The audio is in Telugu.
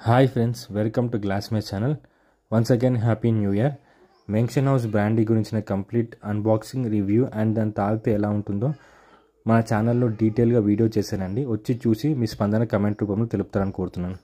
Hi friends welcome to glass mess channel. Once again happy new year. Mention house brandy గురించిన కంప్లీట్ అన్బాక్సింగ్ రివ్యూ అండ్ దాని తాగితే ఎలా ఉంటుందో మన ఛానల్లో డీటెయిల్గా వీడియో చేశానండి. వచ్చి చూసి మీ స్పందన కమెంట్ రూపంలో తెలుపుతారని కోరుతున్నాను.